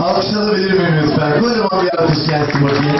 Alkışlanabilir miyim lütfen? Kocaman bir alkış gelsin bakayım.